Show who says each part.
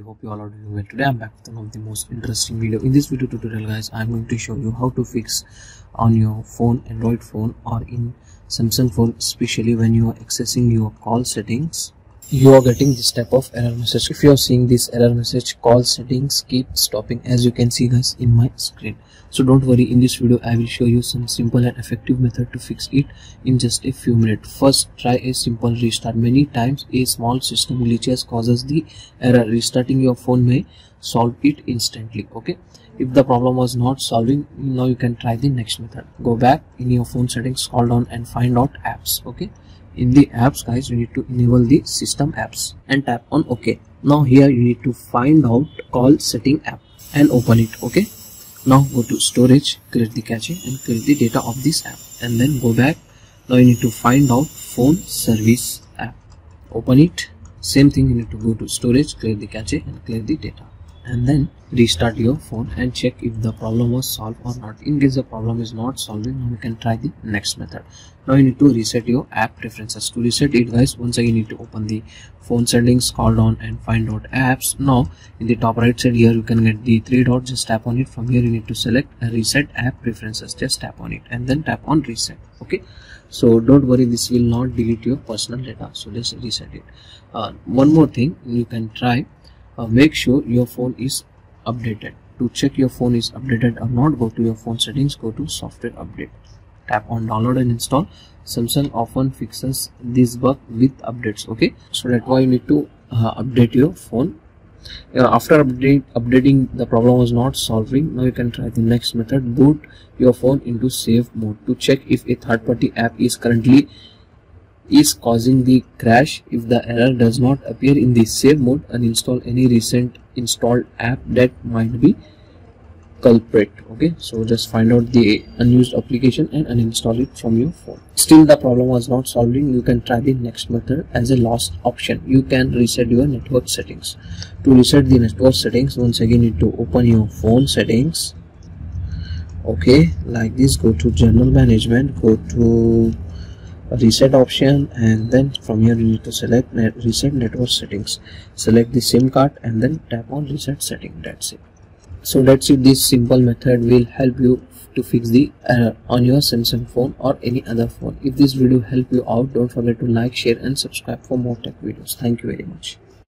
Speaker 1: hope you all are doing well. Today i'm back with one of the most interesting video. In this video tutorial guys i'm going to show you how to fix on your phone android phone or in samsung phone especially when you are accessing your call settings you are getting this type of error message. If you are seeing this error message call settings keep stopping. As you can see guys in my screen. So don't worry. In this video i will show you some simple and effective method to fix it in just a few minutes. First try a simple restart. Many times a small system glitches causes the error. Restarting your phone may solve it instantly. Okay? If the problem was not solving now you can try the next method. Go back in your phone settings scroll down and find out apps. Okay in the apps guys you need to enable the system apps and tap on ok. Now here you need to find out call setting app and open it okay now go to storage create the cache and create the data of this app and then go back. Now you need to find out phone service app. Open it. Same thing you need to go to storage create the cache and clear the data and then restart your phone and check if the problem was solved or not. In case the problem is not solving you can try the next method. Now you need to reset your app preferences. To reset it guys once again you need to open the phone settings scroll down and find out apps. Now in the top right side here you can get the three dots. Just tap on it. From here you need to select reset app preferences. Just tap on it and then tap on reset okay? So don't worry this will not delete your personal data. So just reset it. Uh, one more thing you can try uh, make sure your phone is updated. To check your phone is updated or not go to your phone settings go to software update. Tap on download and install. Samsung often fixes this bug with updates okay? So that's why you need to uh, update your phone. Uh, after update, updating the problem was not solving. Now you can try the next method. Boot your phone into safe mode to check if a third-party app is currently is causing the crash. If the error does not appear in the save mode uninstall any recent installed app that might be culprit. Okay so just find out the unused application and uninstall it from your phone. Still the problem was not solving. You can try the next method as a last option. You can reset your network settings. To reset the network settings once again you need to open your phone settings. Okay like this go to general management go to reset option and then from here you need to select net reset network settings. Select the sim card and then tap on reset setting that's it. So that's it. This simple method will help you to fix the error on your samsung phone or any other phone. If this video helped you out don't forget to like share and subscribe for more tech videos. Thank you very much